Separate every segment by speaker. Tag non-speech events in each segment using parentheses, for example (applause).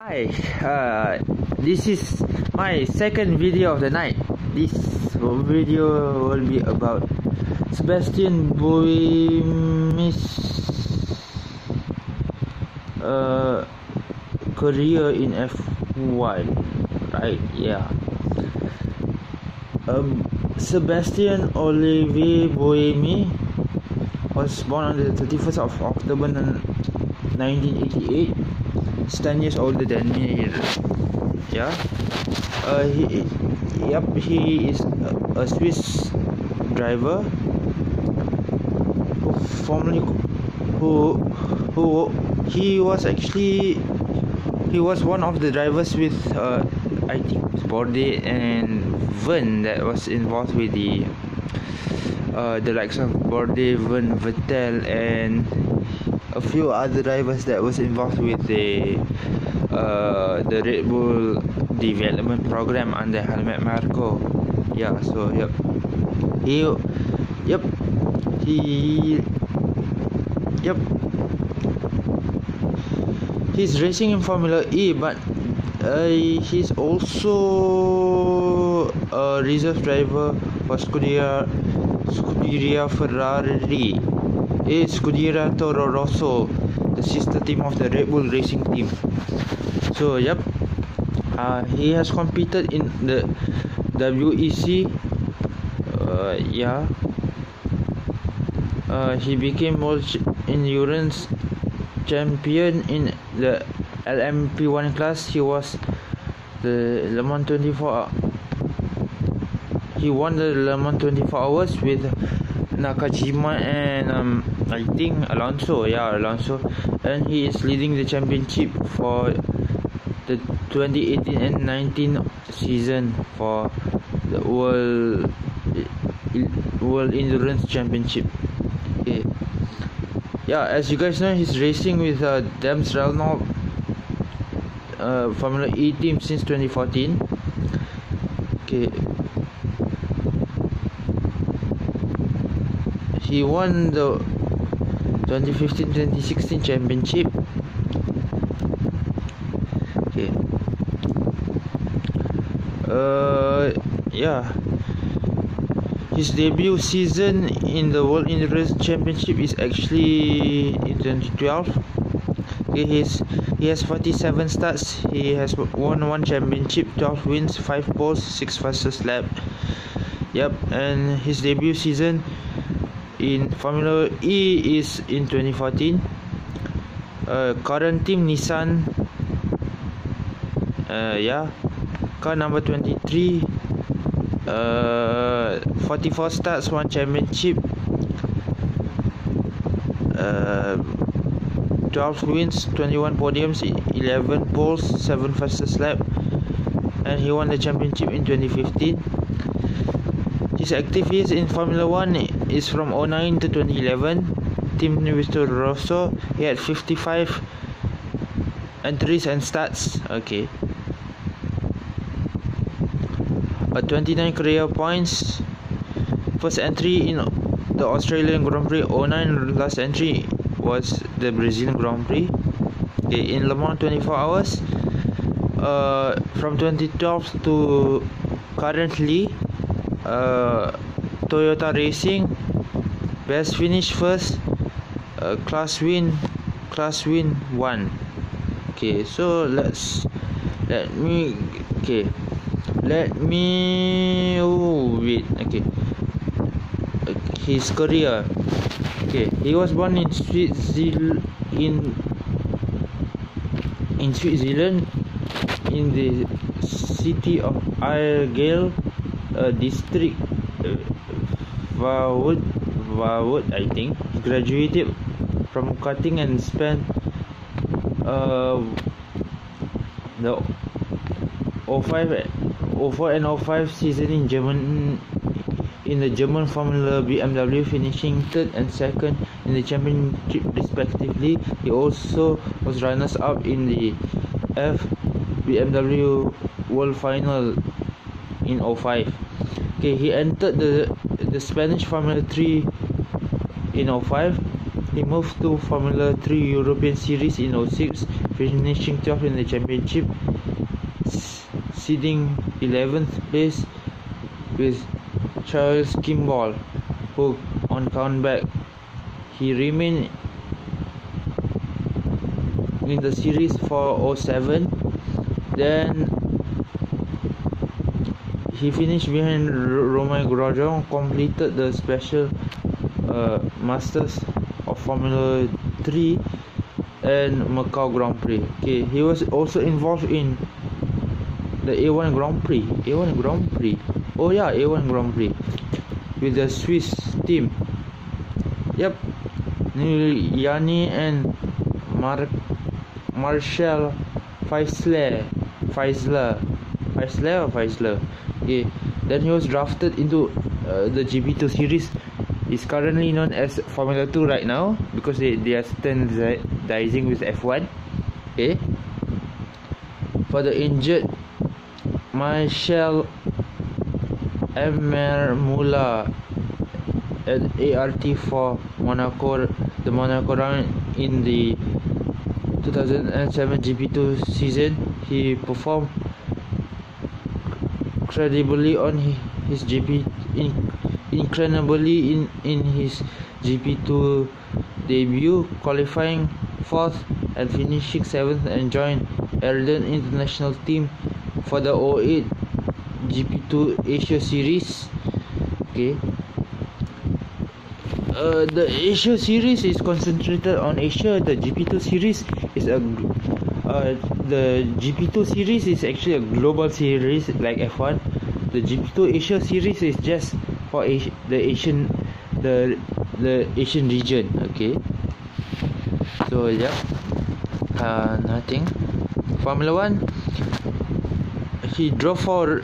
Speaker 1: Hi, uh, this is my second video of the night. This video will be about Sebastian Buemi's uh, career in F1, right? Yeah. Um, Sebastian Olivier Buemi was born on the 31st of October 1988 He's 10 years older than me yeah. Uh, he yep he is a, a Swiss driver who formerly who who he was actually he was one of the drivers with uh, I think Bourdais and Vergne that was involved with the uh, the likes of Bourdais, Vergne, Vettel and a few other drivers that was involved with the uh, the Red Bull development program under Helmut Marko. Yeah, so yep. He yep. He yep. He's racing in Formula E but uh, he's also a reserve driver for Scuderia Scuderia Ferrari Scuderia Toro Rosso, the sister team of the Red Bull Racing Team. So, yep, uh, he has competed in the WEC. Uh, yeah, uh, he became world endurance champion in the LMP1 class. He was the Le Mans 24. He won the Le Mans 24 hours with Nakajima and um, I think Alonso, yeah, Alonso, and he is leading the championship for the 2018 and 19 season for the World World Endurance Championship. Okay. Yeah, as you guys know, he's racing with uh, Dems Renault uh, Formula E team since 2014. Okay. He won the 2015-2016 championship. Okay. Uh yeah. His debut season in the world endurance championship is actually in 2012 okay he's he has 47 starts. He has won one championship 12 wins 5 poles 6 fastest lap. Yep and his debut season in Formula E is in 2014. Uh, current team Nissan. Uh, yeah, car number 23. Uh, 44 starts, one championship. Uh, 12 wins, 21 podiums, 11 poles, 7 fastest lap, and he won the championship in 2015. His active years in Formula One is from 09 to 2011. Team Mr. Rosso, he had 55 entries and starts. Okay. A 29 career points. First entry in the Australian Grand Prix 09. Last entry was the Brazilian Grand Prix. Okay, in Le Mans 24 hours. Uh, from 2012 to currently uh, Toyota Racing best finish first uh, class win class win 1 okay so let's let me okay let me oh wait okay. His career okay he was born in Switzerland in in Switzerland in the city of uh, district Vaud Vaud I think graduated from karting and spent uh, the 05 04 and 05 season in German in the German Formula BMW finishing third and second in the championship respectively. He also was runners up in the F BMW World Final in 05 okay he entered the the Spanish Formula 3 in 05 He moved to Formula 3 European Series in 06, finishing 12th in the championship, seeding 11th place with Charles Kimball, who on comeback he remained in the series for 07 then he finished behind Romain Grosjean completed the special uh, masters of Formula 3 and Macau Grand Prix. Okay he was also involved in the A1 Grand Prix. A1 Grand Prix? Oh yeah A1 Grand Prix with the Swiss team. Yep Yanni and Mark Marshall Feisler Feisler Feisler or Feisler okay then he was drafted into uh, the GP2 series. Is currently known as Formula 2 right now because they, they are standardizing with F1 okay for the injured Marshall Emer Mula at ART for Monaco the Monaco round in the 2007 GP2 season. He performed credibly on his GP in, incredibly in in his GP2 debut qualifying fourth and finishing seventh and joined Arden international team for the 08 GP2 Asia series okay uh, the Asia series is concentrated on Asia. The GP2 series is a uh, the GP2 series is actually a global series like F1. The GP2 Asia series is just for Asia, the Asian the the Asian region. Okay. So yeah, uh, nothing. Formula One. He drove for.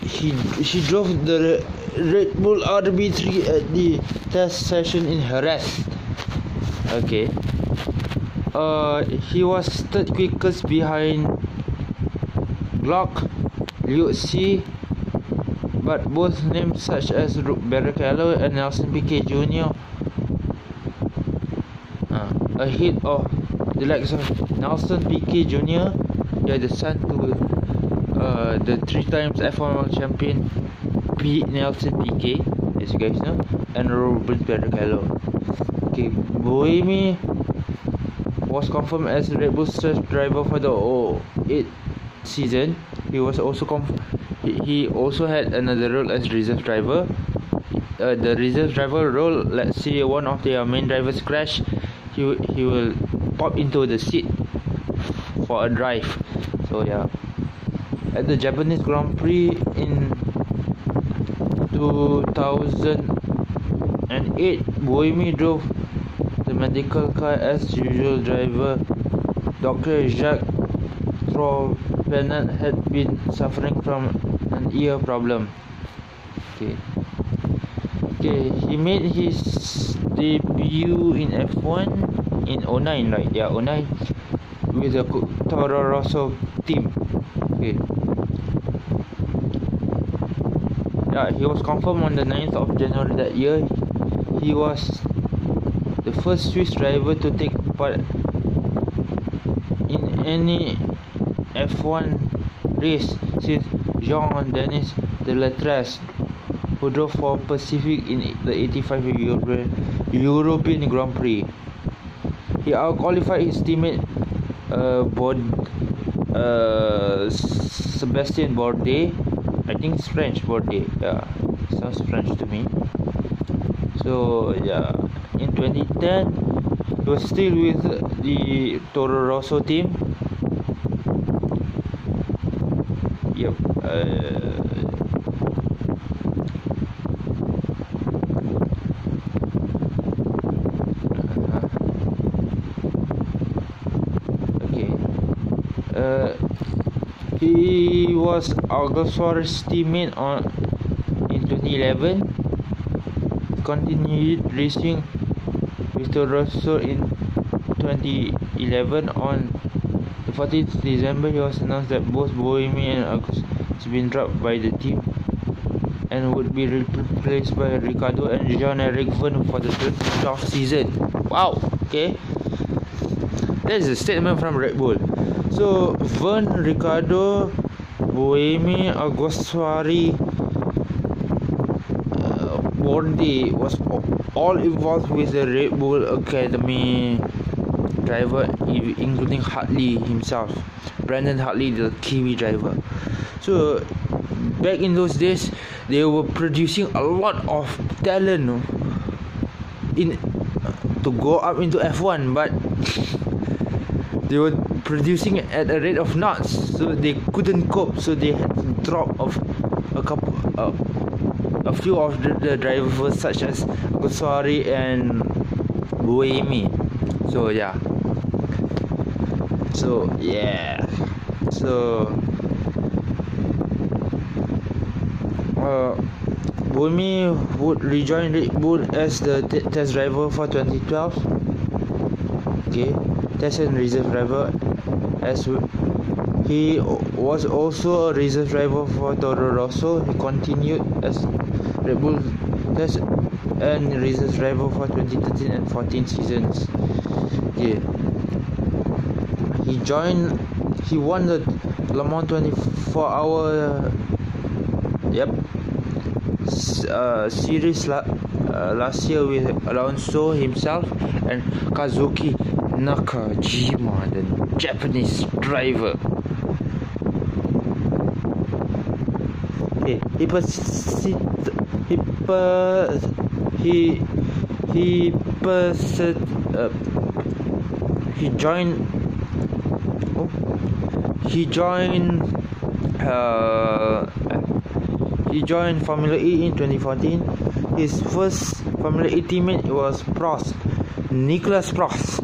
Speaker 1: He he drove the Red Bull RB3 at the test session in Jerez. Okay. Uh, he was third quickest behind Glock, Liu C, but both names such as Barrichello and Nelson Piquet Jr. Uh, ahead of the likes of Nelson Piquet Jr. Yeah, the son to uh, the three times F1 World Champion Pete Nelson Piquet, as you guys know, and Robert Barrichello. Okay, Buemi was confirmed as Red Bull's driver for the 08 season. He was also conf- he also had another role as reserve driver. Uh, the reserve driver role, let's say one of their main drivers crash, he he will pop into the seat for a drive. So yeah, at the Japanese Grand Prix in 2008, Buemi drove medical car as usual driver. Dr. Jacques Trovenant had been suffering from an ear problem. Okay. Okay, he made his debut in F1 in 09, right? Yeah, 09 with the Toro Rosso team. Okay. yeah, he was confirmed on the 9th of January that year. He was the first Swiss driver to take part in any F1 race since Jean-Denis de Délétraz, who drove for Pacific in the 85 Euro European Grand Prix. He outqualified his teammate uh, Bod- uh, Sebastian Bourdais. I think it's French birthday yeah sounds French to me. So yeah 2010 he was still with the Toro Rosso team yep uh, He was Alguersuari's teammate on in 2011. Continued racing with Rosso in 2011. On the 14th December, he was announced that both Buemi and August has been dropped by the team and would be replaced by Ricciardo and Jean-Eric Vergne for the 2012 season. Wow, okay. That is a statement from Red Bull. So, Vergne, Ricciardo, Buemi, Alguersuari, uh, Bondi was all involved with the Red Bull Academy driver, including Hartley himself, Brandon Hartley, the Kiwi driver. So, back in those days, they were producing a lot of talent in to go up into F1, but (laughs) they were producing at a rate of knots, so they couldn't cope. So they had to drop of a couple, uh, a few of the, drivers such as Goswari and Buemi. So yeah. So yeah. So uh, Buemi would rejoin Red Bull as the t- test driver for 2012. Okay, test and reserve driver as well. He was also a reserve driver for Toro Rosso. He continued as Red Bull test and reserve driver for 2013 and 14 seasons. Okay. He joined. He won the Le Mans 24 hour. Yep. Uh, series la- uh, last year with Alonso himself and Kazuki Nakajima, the Japanese driver. Okay, he persi- per- he he uh, he joined oh, he joined uh, he joined Formula E in 2014. His first Formula E teammate was Prost, Nicholas Prost.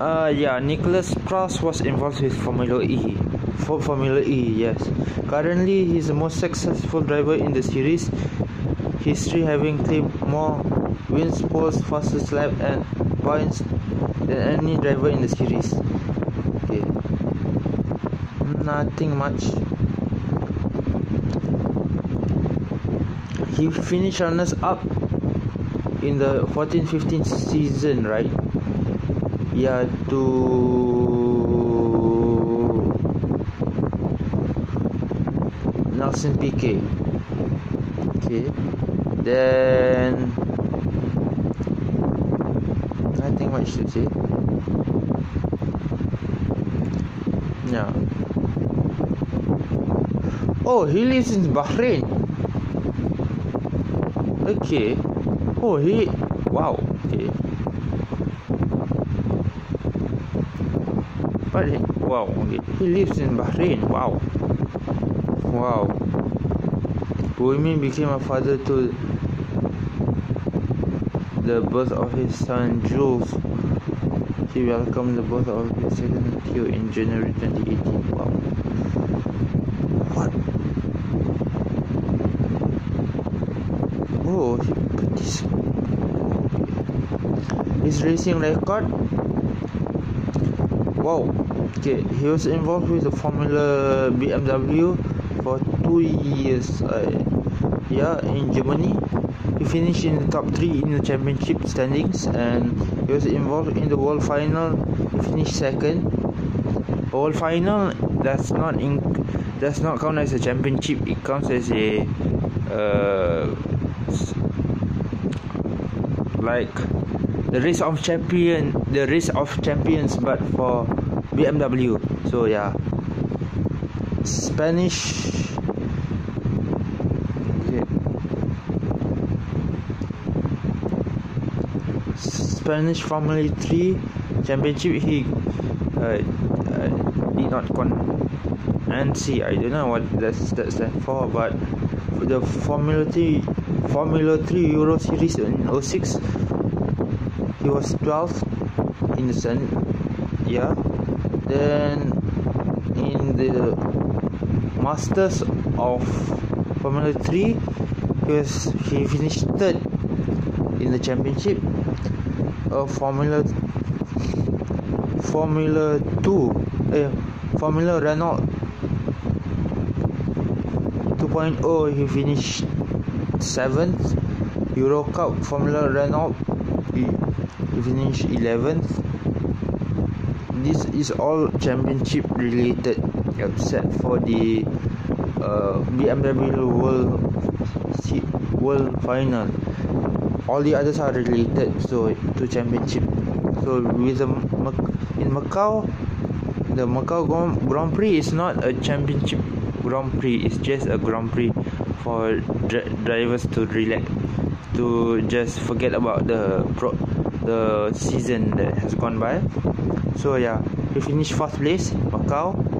Speaker 1: Uh, yeah, Nicholas Prost was involved with Formula E. For Formula E, yes. Currently, he's the most successful driver in the series. History having claimed more wins, poles, fastest lap, and points than any driver in the series. Okay, nothing much. He finished runners up in the 14-15 season, right? Yeah, to Nelson Piquet. Okay, then I nothing much to say. Yeah. Oh, he lives in Bahrain. Okay. Oh, he. Wow. Okay. But he, wow. Okay. He lives in Bahrain. Wow. Wow. Buemi became a father to the birth of his son Jules. He welcomed the birth of his second Theo in January 2018. Wow. What? Oh, this. His racing record. Wow. Okay, he was involved with the Formula BMW for two years. Uh, yeah, in Germany. He finished in the top three in the championship standings, and he was involved in the world final. He finished second. World final that's not in does not count as a championship. It counts as a uh, like the race of champion, the race of champions, but for BMW. So yeah, Spanish. Spanish Formula 3 Championship. He uh, uh, did not con NC I don't know what that's that for but for the Formula 3 Formula 3 Euro Series in 06 he was 12th in the sun yeah. Then in the Masters of Formula 3 he was he finished third in the championship of Formula Formula 2 eh, Formula Renault 2.0 he finished seventh. Euro Cup Formula Renault he finished 11th. This is all championship related except for the uh, BMW World World Final. All the others are related so to championship. So with the in Macau, the Macau Grand Prix is not a championship Grand Prix. It's just a Grand Prix for drivers to relax, to just forget about the pro, the season that has gone by. So yeah, we finished fourth place, Macau.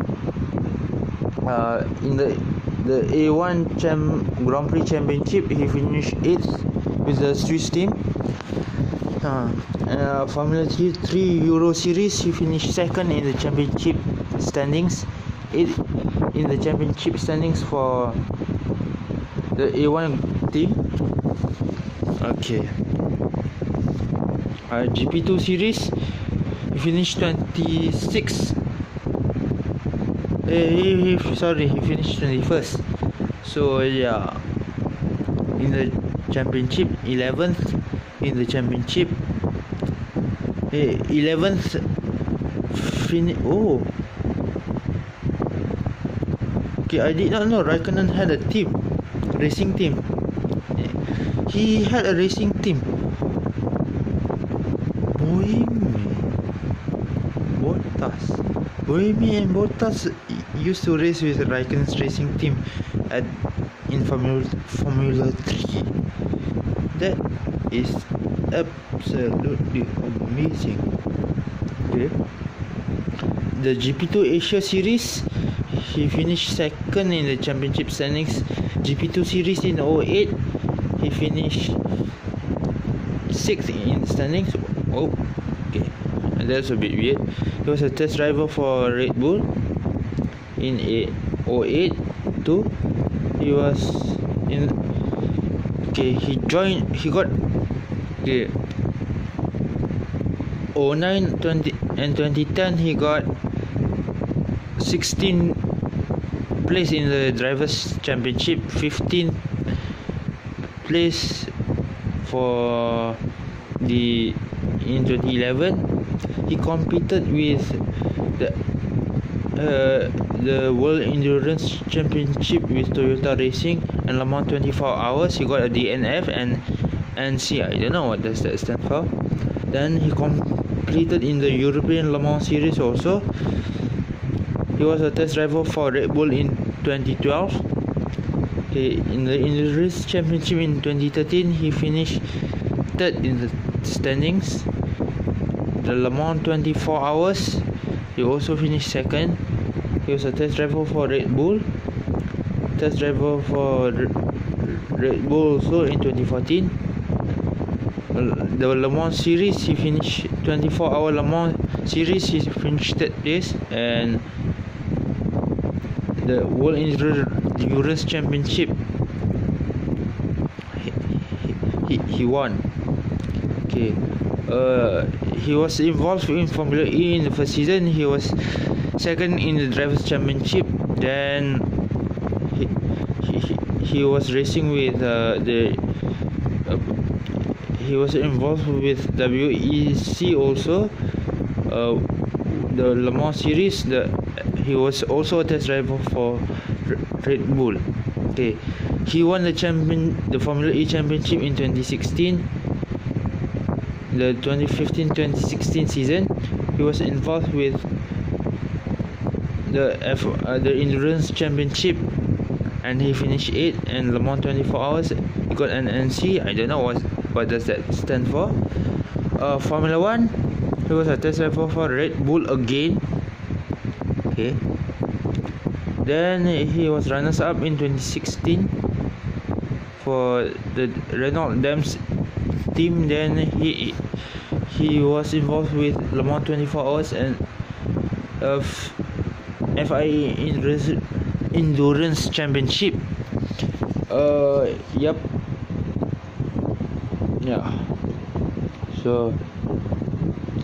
Speaker 1: Uh, in the the A1 Cham Grand Prix Championship, he finished eighth with the Swiss team. Uh, uh, Formula 3, 3 Euro Series, he finished second in the championship standings. Eight in the championship standings for the A1 team. Okay. Uh, GP2 series, he finished 26. Eh, he, he, sorry, he finished 21st. So yeah, in the championship, 11th in the championship. Eh, 11th. Fin- oh, Okay, I did not know Raikkonen had a team, racing team. He had a racing team. Boemi, Bottas, Boemi and Bottas used to race with Raikkonen's racing team at in Formula Formula Three. That is absolutely amazing. Okay. The GP2 Asia Series he finished second in the championship standings GP2 series in 08 he finished sixth in standings oh okay that's a bit weird he was a test driver for Red Bull in 08 too he was in okay he joined he got okay 09 20 and 2010 he got 16 place in the drivers championship 15 place for the in 2011 he competed with the uh, the world endurance championship with Toyota Racing and Le Mans 24 hours he got a DNF and NC I don't know what does that stand for then he completed in the European Le Mans series also he was a test driver for Red Bull in 2012. He, in the race championship in 2013, he finished third in the standings. The Le Mans 24 hours, he also finished second. He was a test driver for Red Bull. Test driver for Red Bull also in 2014. The Le Mans series, he finished 24 hour Le Mans series. He finished third place and the World Endurance Championship he, he, he won okay uh, he was involved in Formula E in the first season he was second in the Drivers' Championship then he, he, he was racing with uh, the uh, he was involved with WEC also uh, the Le Mans series the he was also a test driver for Red Bull. Okay, he won the champion, the Formula E championship in 2016. The 2015-2016 season, he was involved with the F, uh, the endurance championship, and he finished eighth. And Le Mans 24 hours, he got an NC. I don't know what what does that stand for. Uh, Formula One, he was a test driver for Red Bull again okay then he was runners up in 2016 for the Renault Dams team then he he was involved with Le Mans 24 hours and of FIA Endurance Championship uh yep yeah so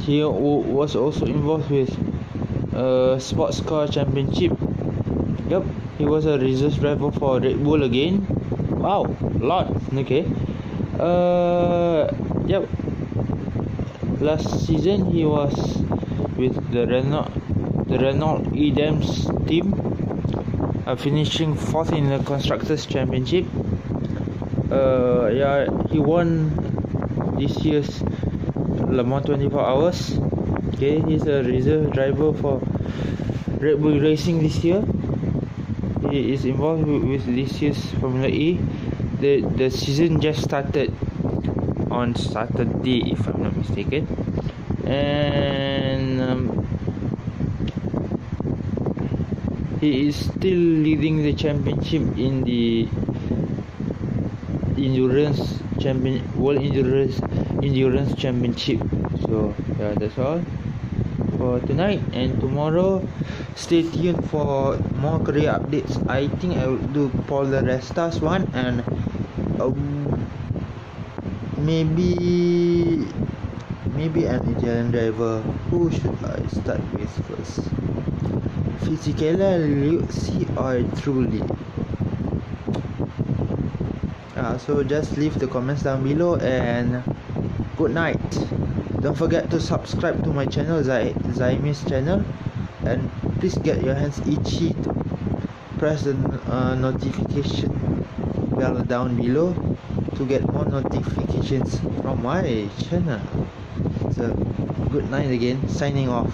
Speaker 1: he was also involved with uh, sports car championship Yep, he was a reserve driver for Red Bull again. Wow, lot. Okay. Uh, yep. Last season he was with the Renault, the Renault Edems team, uh, finishing fourth in the constructors championship. Uh, yeah, he won this year's Le Mans 24 Hours. Okay, he's a reserve driver for Red Bull Racing this year. He is involved with this year's Formula E. The the season just started on Saturday, if I'm not mistaken, and um, he is still leading the championship in the endurance champion world endurance endurance championship. So yeah that's all for tonight and tomorrow. Stay tuned for more career updates. I think i will do paul di Resta's one and um, maybe maybe an italian driver. Who should i start with first Fisichella, see or Trulli uh, so just leave the comments down below and good night. Don't forget to subscribe to my channel Zai Zaimisk channel. And please get your hands itchy to press the uh, notification bell down below to get more notifications from my channel. So good night again. Signing off